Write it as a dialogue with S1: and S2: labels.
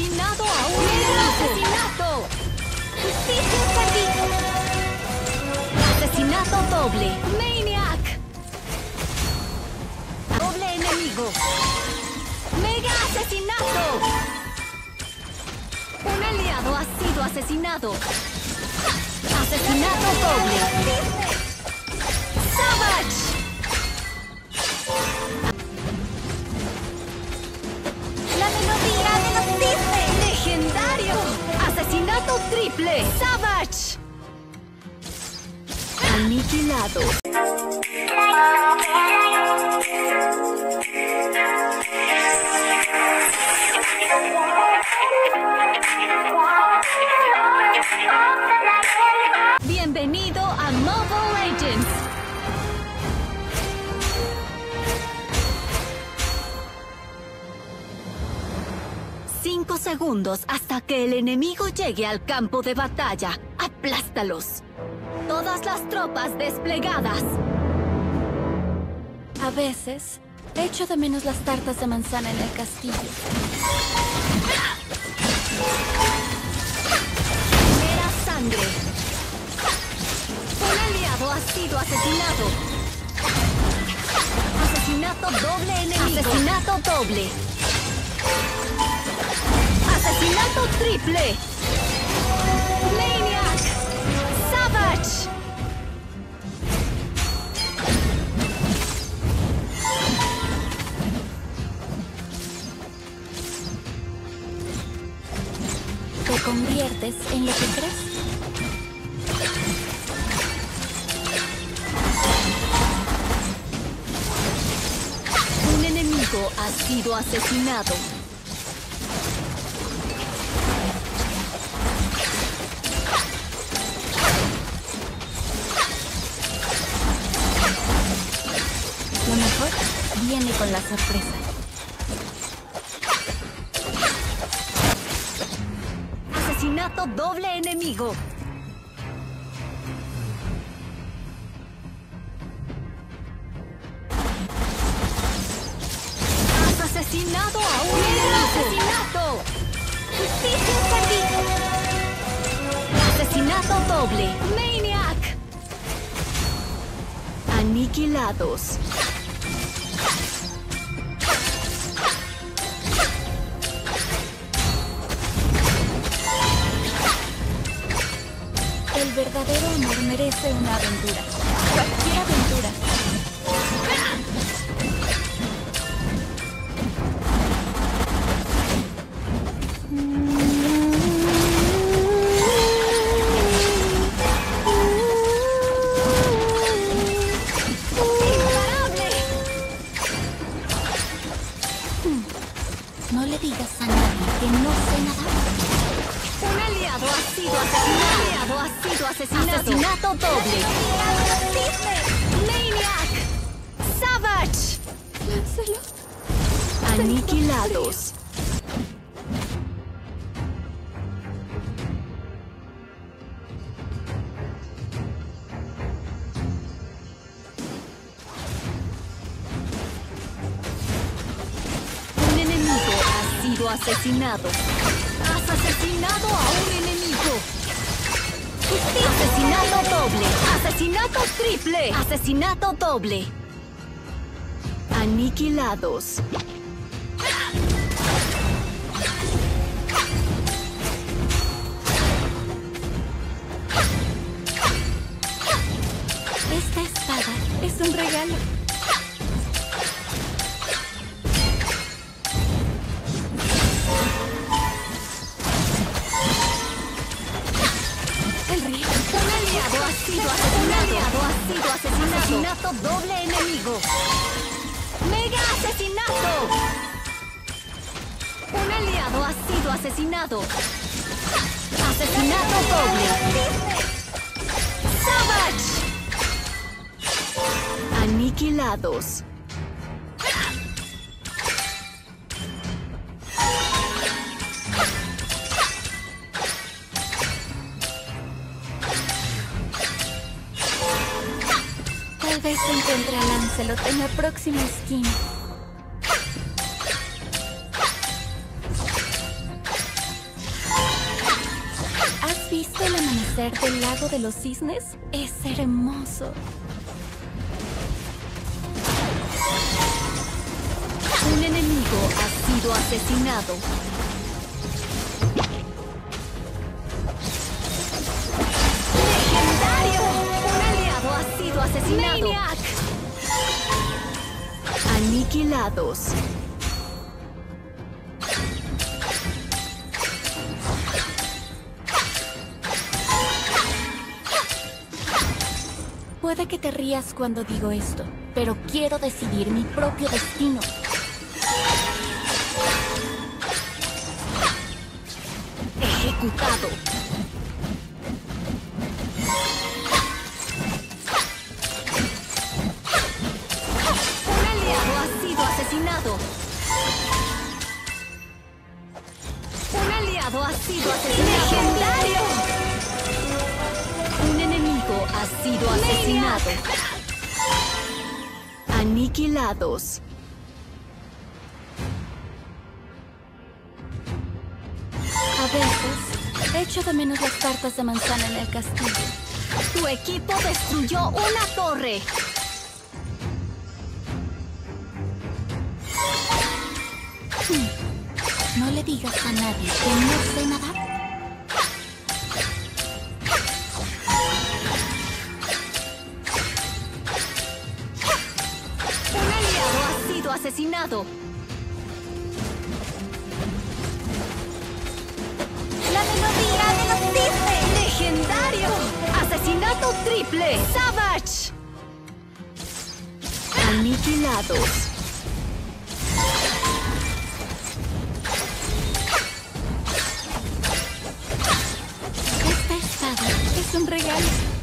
S1: asesinado a un asesinato.
S2: Justicia servido.
S1: Asesinato doble. Maniac. Doble enemigo. Mega asesinato. Un aliado ha sido asesinado. Asesinato doble. Savage. ¡Asesinato triple! ¡Savage! Aniquilado. Segundos hasta que el enemigo llegue al campo de batalla. ¡Aplástalos! Todas las tropas desplegadas.
S3: A veces, echo de menos las tartas de manzana en el castillo.
S1: Era sangre. Un aliado ha sido asesinado. Asesinato doble enemigo. Asesinato doble. Triple. Maniac. Savage.
S3: ¿Te conviertes en lo que crees?
S1: Un enemigo ha sido asesinado.
S3: Viene con la sorpresa.
S1: Asesinato doble enemigo. Has asesinado a un. Asesinato. Asesinato doble. Maniac. Aniquilados.
S3: El verdadero amor merece una aventura. Cualquier aventura.
S1: Asesinato doble. Maniac. Savage. Aniquilados. Un enemigo ha sido asesinado. Has asesinado a un enemigo. Asesinato doble. Asesinato triple. Asesinato doble. Aniquilados. Asesinado. Asesinato doble enemigo. Mega asesinato. Un aliado ha sido asesinado. Asesinato doble. Savage. Aniquilados.
S3: vez encontré a Lancelot en la próxima esquina. ¿Has visto el amanecer del lago de los cisnes? Es hermoso.
S1: Un enemigo ha sido asesinado. Aniquilados.
S3: Puede que te rías cuando digo esto, pero quiero decidir mi propio destino.
S1: Ejecutado. Sido asesinado. ¡Legendario! Un enemigo ha sido asesinado. Aniquilados.
S3: A veces, echo de menos las tartas de manzana en el castillo.
S1: Tu equipo destruyó una torre.
S3: No le digas a nadie que no sé nadar.
S1: Un aliado ha sido asesinado.
S2: La melodía de los cisnes.
S1: ¡Legendario! ¡Asesinato triple! ¡Savage! Aniquilados.
S3: Es un regalo.